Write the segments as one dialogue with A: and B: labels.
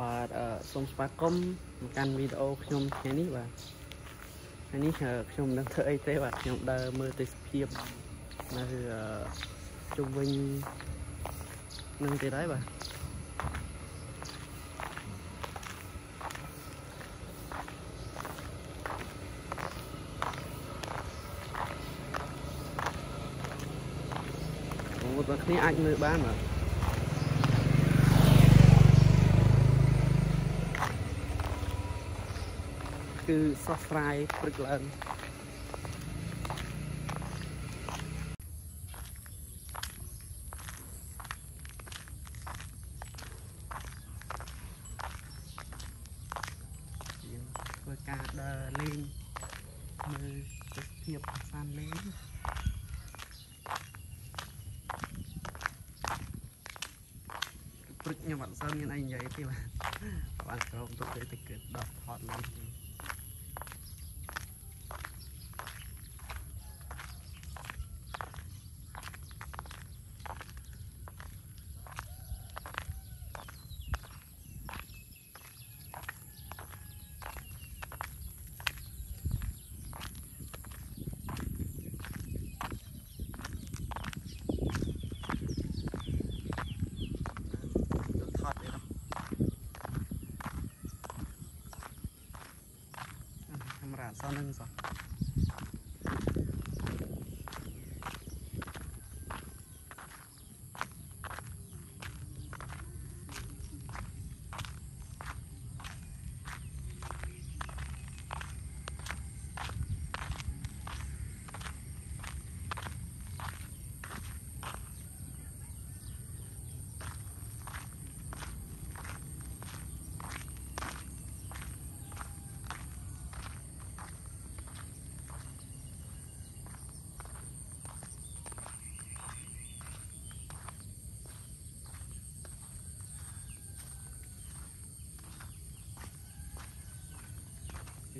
A: បាទសូមស្វាគមន៍មកកាន់វីដេអូខ្ញុំថ្ងៃនេះបាទថ្ងៃនេះខ្ញុំមិនដឹងធ្វើអីទេបាទខ្ញុំដើរមើលទេសភាពនៅជុំវិញនឹងទៀតហើយបាទបងប្អូនគ្នាអាចមើលបានបាទ គឺស្រស់ស្រាយព្រឹកឡើងយើងធ្វើការដើរលេងមើលទេសភាពអាសានលេងព្រឹកខ្ញុំអត់សូវមានអីនិយាយទេបាទបានក្រុមទុកទេទៅគឺដកថតលេង ទេស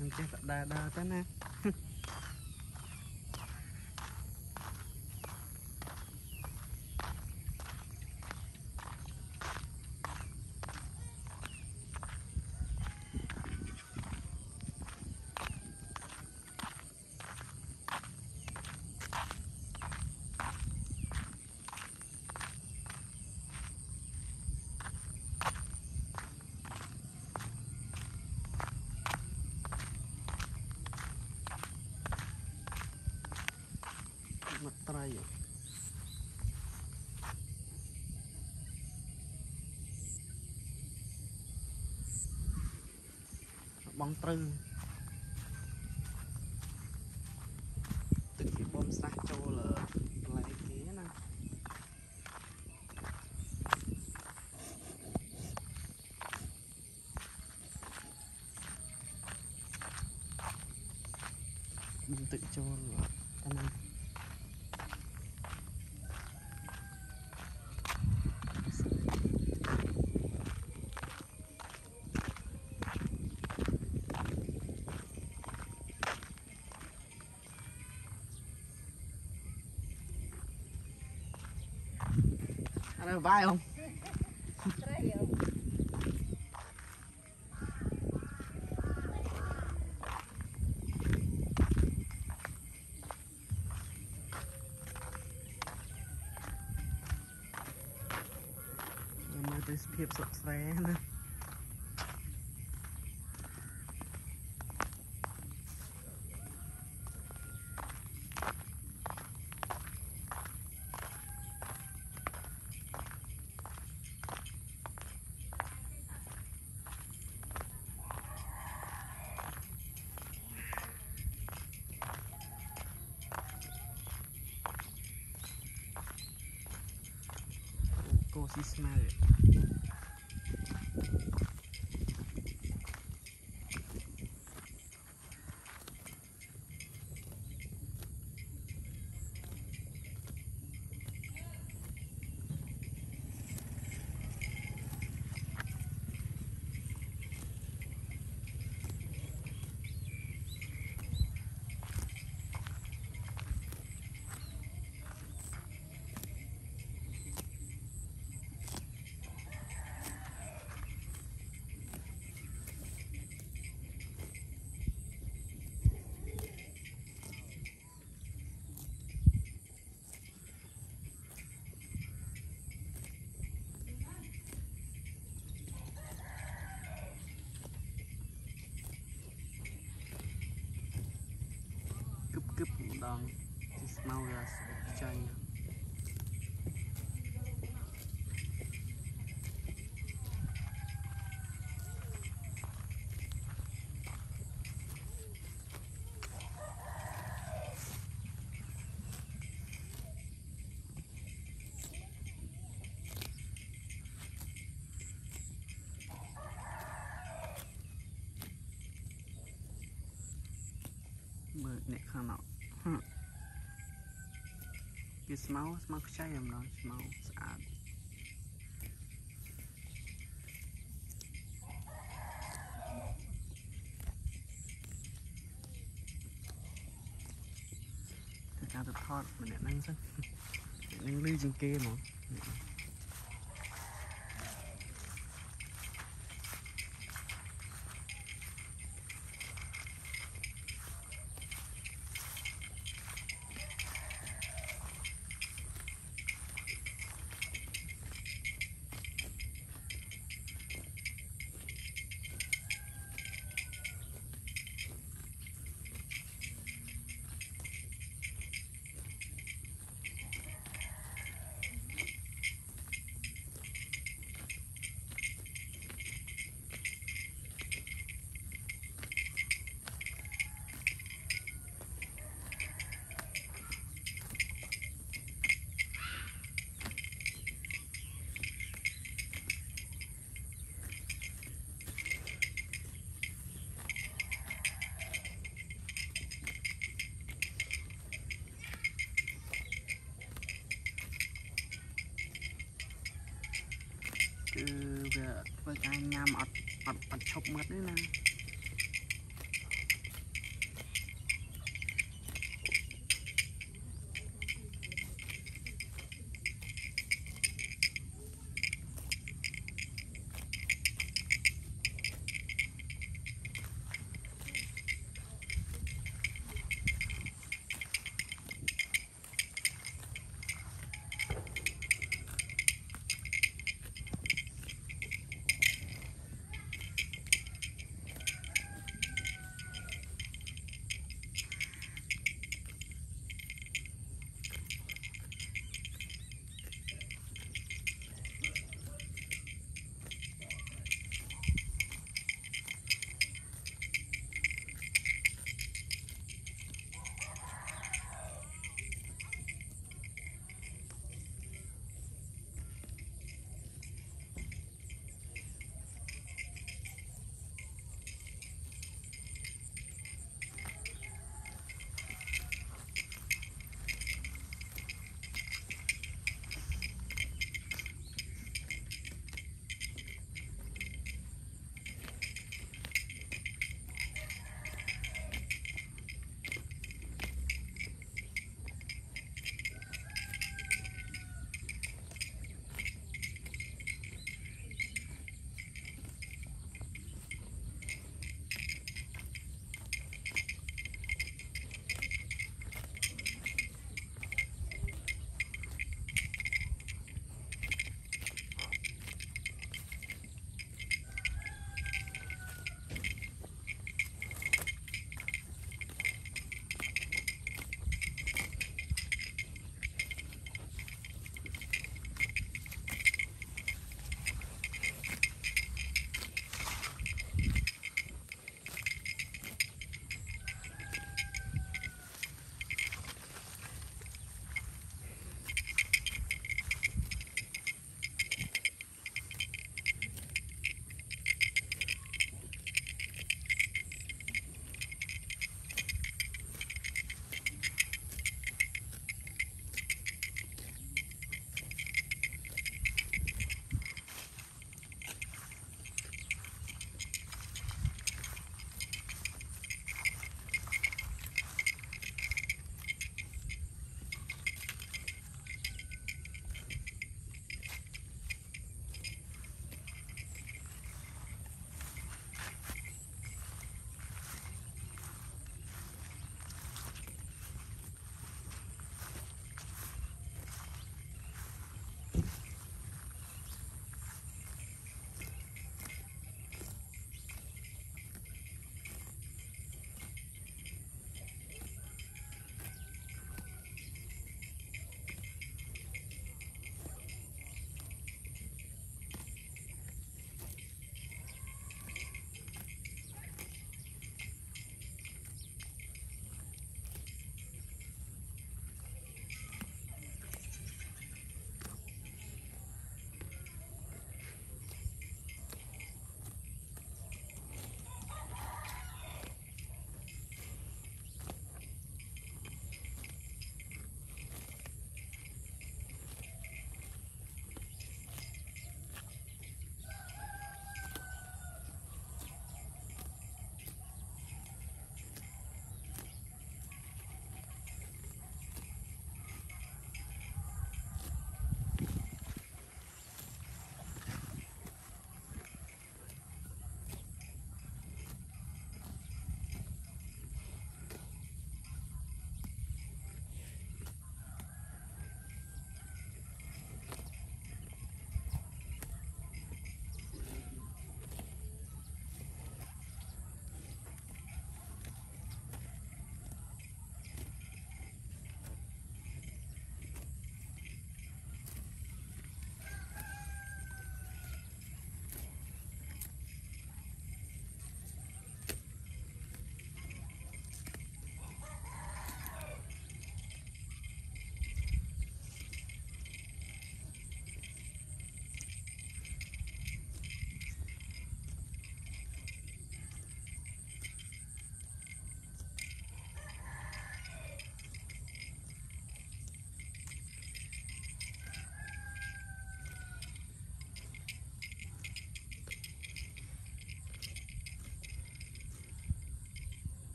A: នឹងសោះខ្ញុំចេះតែដើរដើរទៅណាមកត្រី បងត្រូវទឹកពីបំស្រះចូលកន្លែងគេណាទឹកចូលតាម Ăn được vai không? Mới tới ភាពសុខ ស្រា ម្ដងជីស្មៅវាស្អិ តខ្ចីមើលអ្នកខាងនោះវាស្មៅស្មៅខ្ចីម្ដងស្មៅស្អាតតែការទៅថតម្នាក់ហ្នឹងសិននឹងលឺជាងគេហ្មង គឺវា ធ្វើការញ៉ាំអត់អត់អត់ឈប់មាត់ទេណា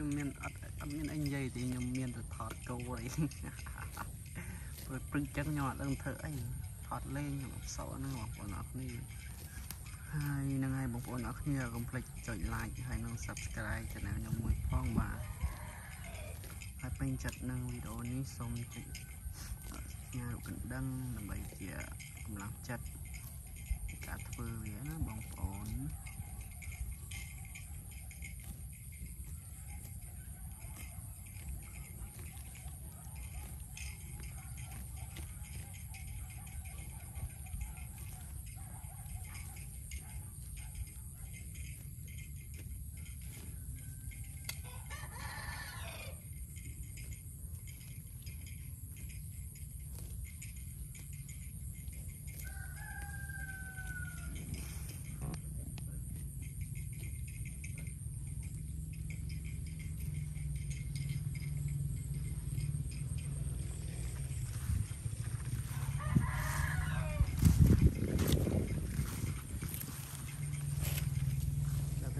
A: ខ្ញុំមានអត់អត់មានអីនិយាយទេខ្ញុំមានតែថតកោអីព្រោះព្រឹកចឹងខ្ញុំអត់ដឹងធ្វើអីថតលេងខ្ញុំអត់សល់ហ្នឹងបងប្អូនអរគ្នាហើយហ្នឹងហើយបងប្អូនអរគ្នាកុំភ្លេចចុច like ហើយនិង subscribe channel ខ្ញុំមួយផងបាទហើយពេញចិត្តនឹងវីដេអូនេះសូមចុចផ្ញើរូបកណ្ដឹងដើម្បីជាកម្លាំងចិត្តការធ្វើវាណាបងប្អូន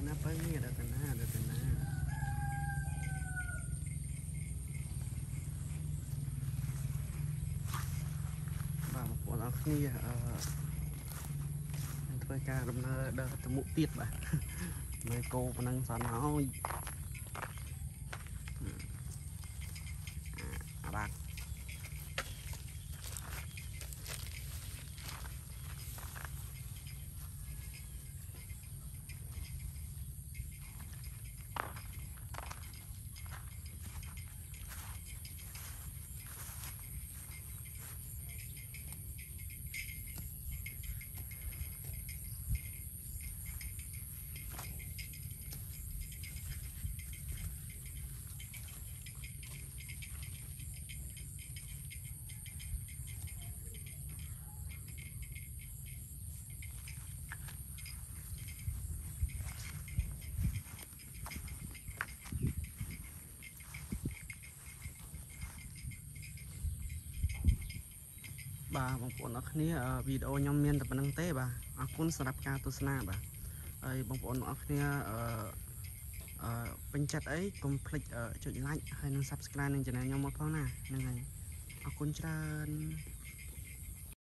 A: ណាបើនេះដល់ទៅណាដល់ទៅណាបាទបងប្អូនអរគ្នាអឺនឹងធ្វើការដំណើរដល់ទៅមុខទៀតបាទមើលគោប៉ុណ្ណឹងសនហើយអាបាទ បាទបងប្អូនអរគ្នាអឺវីដេអូខ្ញុំមានតែប៉ុណ្្នឹងទេបាទអរគុណសម្រាប់ការទស្សនាបាទហើយបងប្អូនអរគ្នាអឺអឺពេញចិត្តអីកុំភ្លេចអឺចុច like ហើយនិង subscribe នឹង channel ខ្ញុំមកផងណាហ្នឹងហើយអរគុណច្រើន